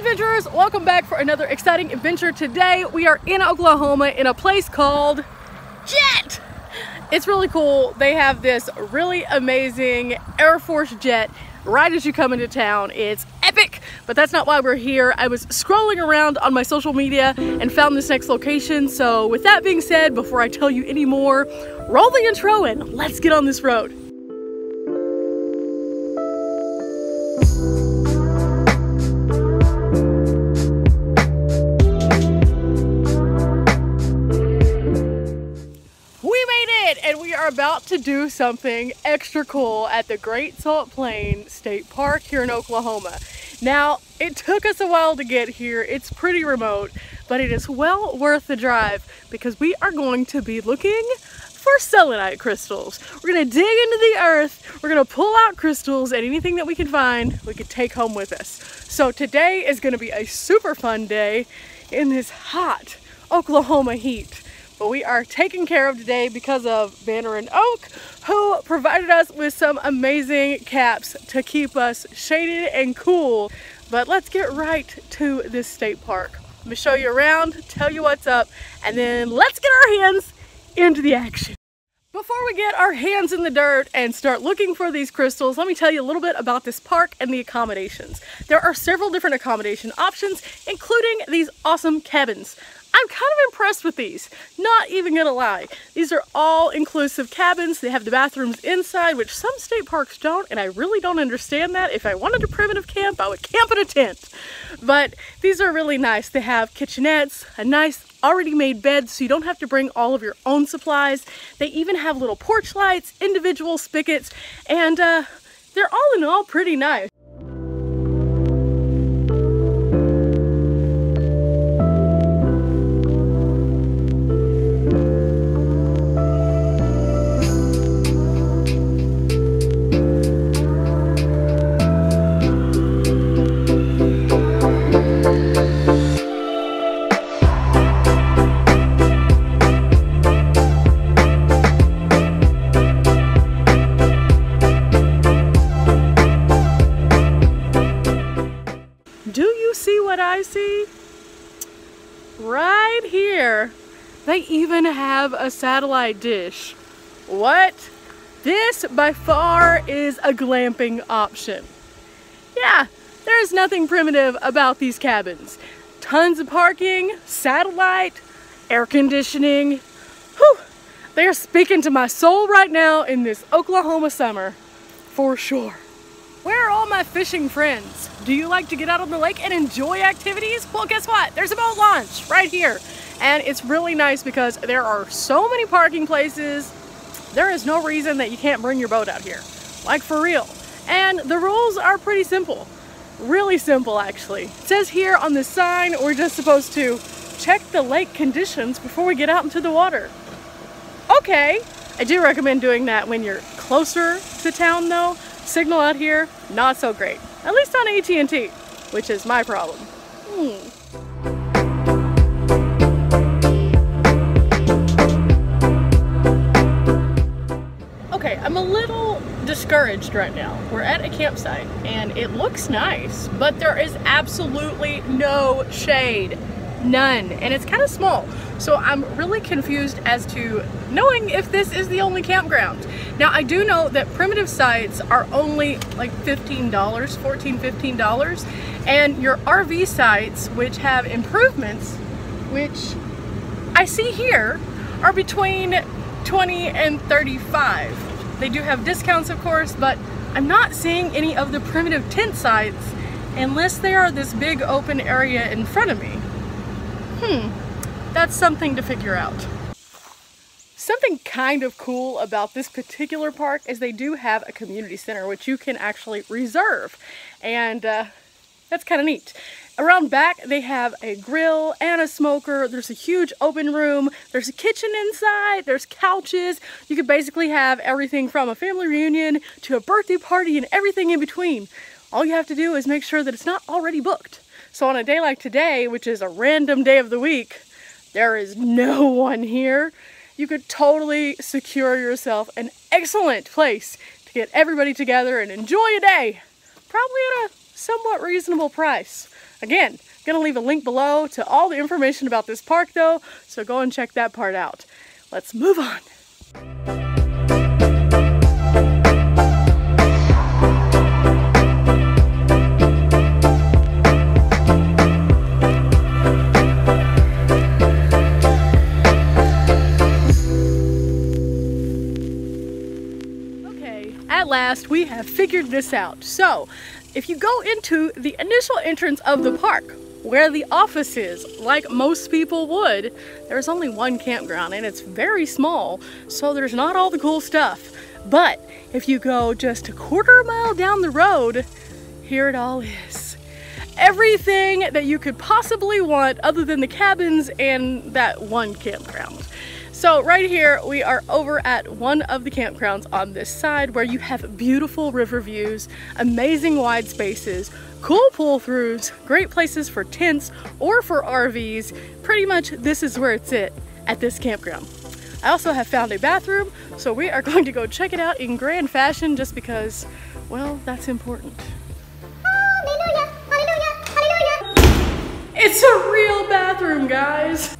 adventurers, welcome back for another exciting adventure. Today we are in Oklahoma in a place called Jet. It's really cool. They have this really amazing Air Force jet right as you come into town. It's epic, but that's not why we're here. I was scrolling around on my social media and found this next location. So with that being said, before I tell you any more, roll the intro and let's get on this road. To do something extra cool at the Great Salt Plain State Park here in Oklahoma. Now, it took us a while to get here. It's pretty remote, but it is well worth the drive because we are going to be looking for selenite crystals. We're gonna dig into the earth, we're gonna pull out crystals and anything that we can find, we can take home with us. So today is gonna be a super fun day in this hot Oklahoma heat but we are taken care of today because of Banner and Oak, who provided us with some amazing caps to keep us shaded and cool. But let's get right to this state park. Let me show you around, tell you what's up, and then let's get our hands into the action. Before we get our hands in the dirt and start looking for these crystals, let me tell you a little bit about this park and the accommodations. There are several different accommodation options, including these awesome cabins. I'm kind of impressed with these, not even gonna lie. These are all inclusive cabins. They have the bathrooms inside, which some state parks don't, and I really don't understand that. If I wanted a primitive camp, I would camp in a tent. But these are really nice. They have kitchenettes, a nice already made bed so you don't have to bring all of your own supplies. They even have little porch lights, individual spigots, and uh, they're all in all pretty nice. They even have a satellite dish. What? This by far is a glamping option. Yeah, there is nothing primitive about these cabins. Tons of parking, satellite, air conditioning. Whew, they are speaking to my soul right now in this Oklahoma summer, for sure. Where are all my fishing friends? Do you like to get out on the lake and enjoy activities? Well, guess what? There's a boat launch right here. And it's really nice because there are so many parking places. There is no reason that you can't bring your boat out here. Like for real. And the rules are pretty simple. Really simple actually. It says here on the sign we're just supposed to check the lake conditions before we get out into the water. Okay, I do recommend doing that when you're closer to town though. Signal out here, not so great. At least on AT&T, which is my problem. Hmm. I'm a little discouraged right now. We're at a campsite and it looks nice, but there is absolutely no shade. None. And it's kind of small. So I'm really confused as to knowing if this is the only campground. Now I do know that primitive sites are only like $15, $14, $15. And your RV sites, which have improvements, which I see here, are between 20 and 35. They do have discounts, of course, but I'm not seeing any of the primitive tent sites unless they are this big open area in front of me. Hmm, that's something to figure out. Something kind of cool about this particular park is they do have a community center which you can actually reserve and uh, that's kind of neat. Around back, they have a grill and a smoker. There's a huge open room. There's a kitchen inside. There's couches. You could basically have everything from a family reunion to a birthday party and everything in between. All you have to do is make sure that it's not already booked. So on a day like today, which is a random day of the week, there is no one here. You could totally secure yourself an excellent place to get everybody together and enjoy a day. Probably at a somewhat reasonable price. Again, I'm gonna leave a link below to all the information about this park though, so go and check that part out. Let's move on. Okay, at last we have figured this out. So, if you go into the initial entrance of the park, where the office is, like most people would, there's only one campground and it's very small, so there's not all the cool stuff. But if you go just a quarter mile down the road, here it all is. Everything that you could possibly want other than the cabins and that one campground. So right here, we are over at one of the campgrounds on this side where you have beautiful river views, amazing wide spaces, cool pull-throughs, great places for tents or for RVs. Pretty much this is where it's at at this campground. I also have found a bathroom, so we are going to go check it out in grand fashion just because, well, that's important. Hallelujah, hallelujah, hallelujah. It's a real bathroom, guys.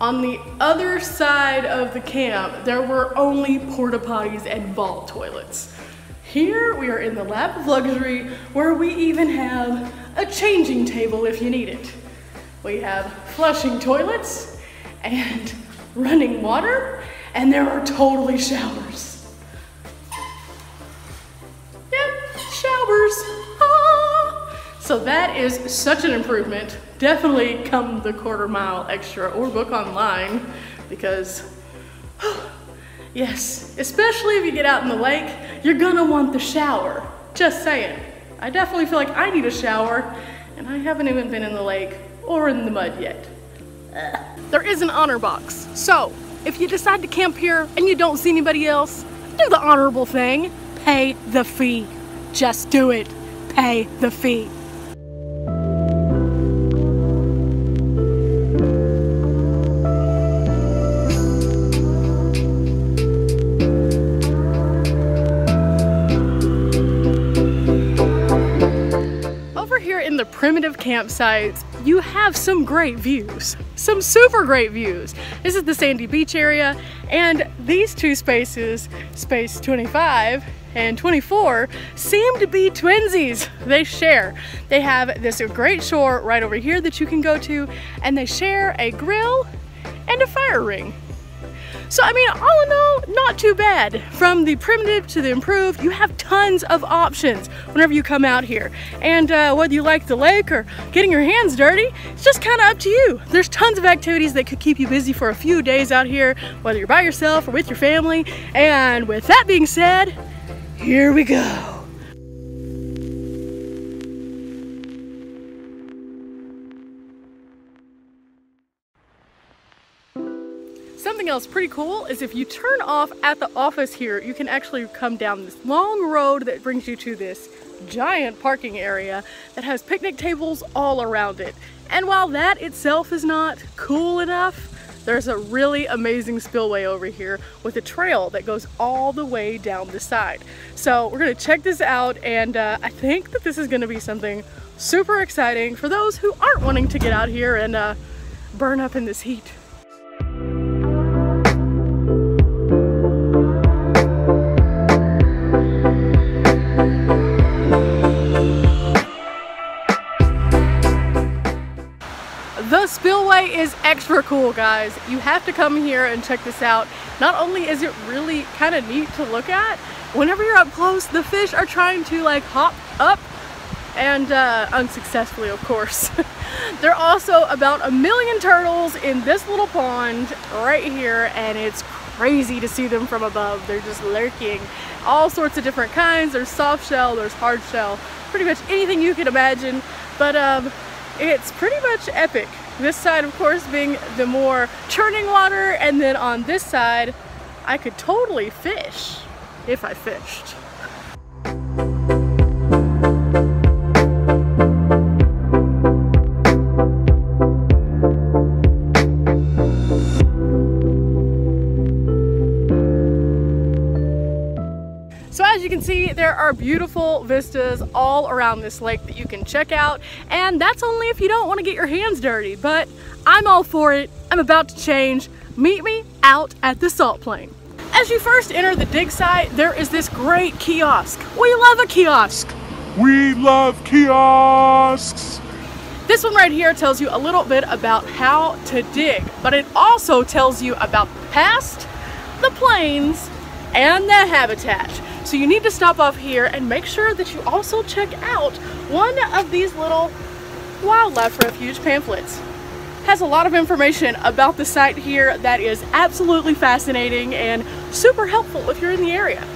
On the other side of the camp, there were only porta potties and vault toilets. Here we are in the lap of luxury where we even have a changing table if you need it. We have flushing toilets and running water, and there are totally showers. Yep, showers. Ah. So that is such an improvement. Definitely come the quarter mile extra or book online because, yes, especially if you get out in the lake, you're gonna want the shower. Just saying. I definitely feel like I need a shower and I haven't even been in the lake or in the mud yet. Ugh. There is an honor box. So if you decide to camp here and you don't see anybody else, do the honorable thing. Pay the fee. Just do it. Pay the fee. Campsites, you have some great views. Some super great views. This is the Sandy Beach area, and these two spaces, space 25 and 24, seem to be twinsies. They share. They have this great shore right over here that you can go to, and they share a grill and a fire ring. So, I mean, all in all, not too bad. From the primitive to the improved, you have tons of options whenever you come out here. And uh, whether you like the lake or getting your hands dirty, it's just kind of up to you. There's tons of activities that could keep you busy for a few days out here, whether you're by yourself or with your family. And with that being said, here we go. Something else pretty cool is if you turn off at the office here, you can actually come down this long road that brings you to this giant parking area that has picnic tables all around it. And while that itself is not cool enough, there's a really amazing spillway over here with a trail that goes all the way down the side. So we're gonna check this out and uh, I think that this is gonna be something super exciting for those who aren't wanting to get out here and uh, burn up in this heat. Is extra cool, guys. You have to come here and check this out. Not only is it really kind of neat to look at, whenever you're up close, the fish are trying to like hop up and uh, unsuccessfully, of course. there are also about a million turtles in this little pond right here, and it's crazy to see them from above. They're just lurking. All sorts of different kinds. There's soft shell, there's hard shell, pretty much anything you can imagine. But um, it's pretty much epic. This side, of course, being the more churning water, and then on this side, I could totally fish if I fished. There are beautiful vistas all around this lake that you can check out. And that's only if you don't want to get your hands dirty, but I'm all for it. I'm about to change. Meet me out at the salt plain. As you first enter the dig site, there is this great kiosk. We love a kiosk. We love kiosks. This one right here tells you a little bit about how to dig, but it also tells you about the past, the plains, and the habitat. So you need to stop off here and make sure that you also check out one of these little wildlife refuge pamphlets. Has a lot of information about the site here that is absolutely fascinating and super helpful if you're in the area.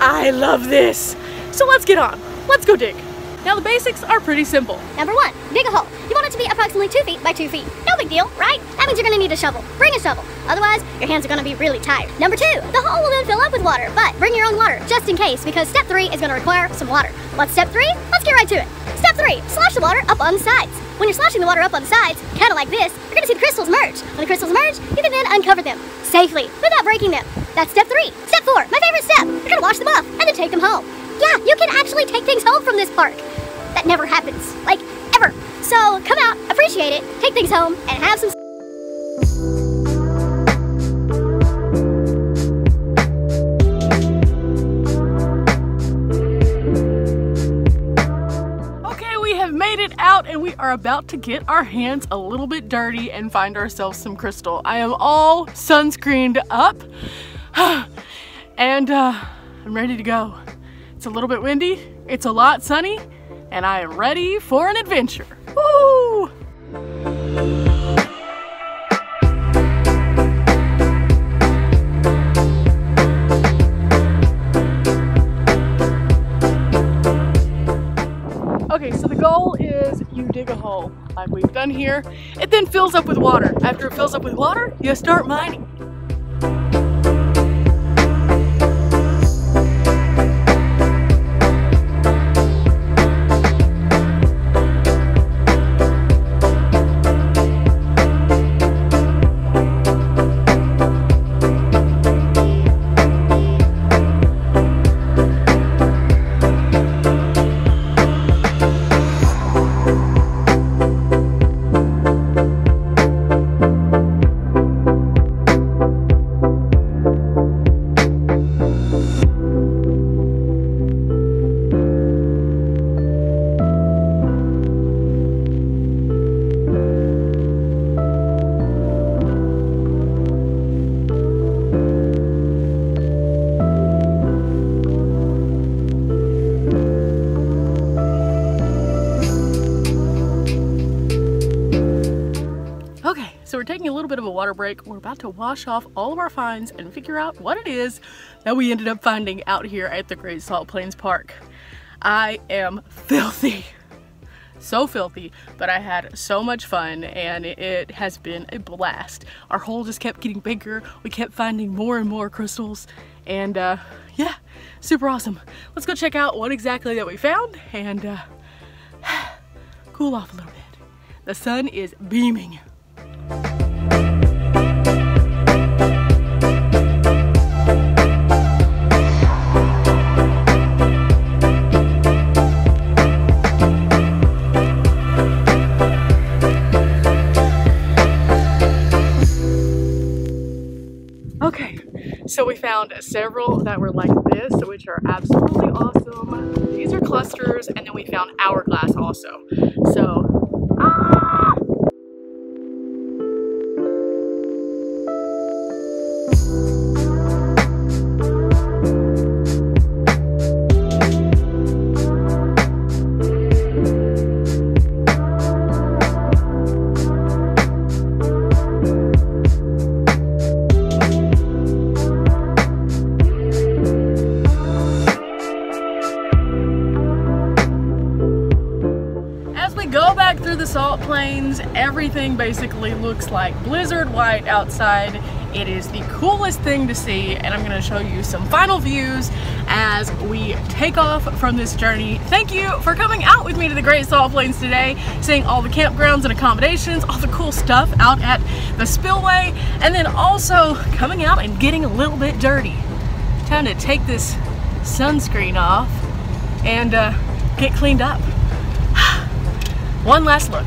I love this. So let's get on. Let's go dig. Now the basics are pretty simple. Number one, dig a hole. You want it to be approximately two feet by two feet. No big deal, right? That means you're gonna need a shovel. Bring a shovel. Otherwise, your hands are gonna be really tired. Number two, the hole will then fill up with water, but bring your own water, just in case, because step three is gonna require some water. What's step three? Let's get right to it. Step three, slosh the water up on the sides. When you're sloshing the water up on the sides, kinda like this, you're gonna see the crystals merge. When the crystals merge, you can then uncover them safely without breaking them. That's step three. Step four, my favorite step. You're gonna wash them off and then take them home. Yeah, you can actually take things home from this park. That never happens. Like, ever. So, come out, appreciate it, take things home, and have some Okay, we have made it out and we are about to get our hands a little bit dirty and find ourselves some crystal. I am all sunscreened up and uh, I'm ready to go. It's a little bit windy, it's a lot sunny, and I am ready for an adventure. Woo! Okay, so the goal is you dig a hole like we've done here. It then fills up with water. After it fills up with water, you start mining. We're taking a little bit of a water break. We're about to wash off all of our finds and figure out what it is that we ended up finding out here at the Great Salt Plains Park. I am filthy. So filthy, but I had so much fun and it has been a blast. Our hole just kept getting bigger. We kept finding more and more crystals and uh, yeah, super awesome. Let's go check out what exactly that we found and uh, cool off a little bit. The sun is beaming. So we found several that were like this, which are absolutely awesome. These are clusters, and then we found hourglass also. So, ah! Everything basically looks like blizzard white outside. It is the coolest thing to see, and I'm going to show you some final views as we take off from this journey. Thank you for coming out with me to the Great Salt Plains today, seeing all the campgrounds and accommodations, all the cool stuff out at the spillway, and then also coming out and getting a little bit dirty. Time to take this sunscreen off and uh, get cleaned up. One last look